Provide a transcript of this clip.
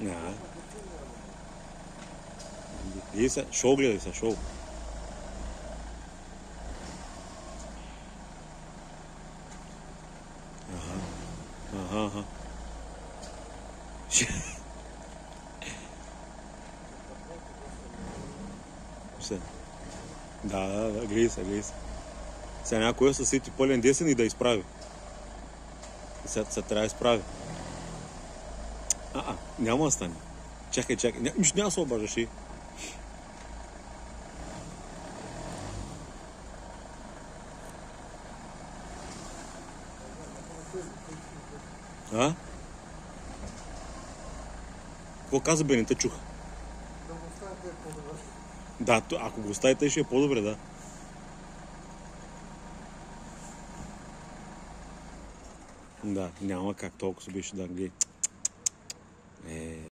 Да. Гледай се, шоу гледай се, шоу. Ага, ага, ага. Все. Да, да, да, гледай се, гледай се. Сега някой се сети пълен десен и да изправи. Сега, сега трябва да изправи. А, а, няма да стане. Чакай, чакай. Ня, миш, няма да се обаждаш и. А? Какво каза бе, не те чух? Да го оставите е по-добре. Да, ако го оставите, ще е по-добре, да. Да, няма как толкова се беше да гледай. ええ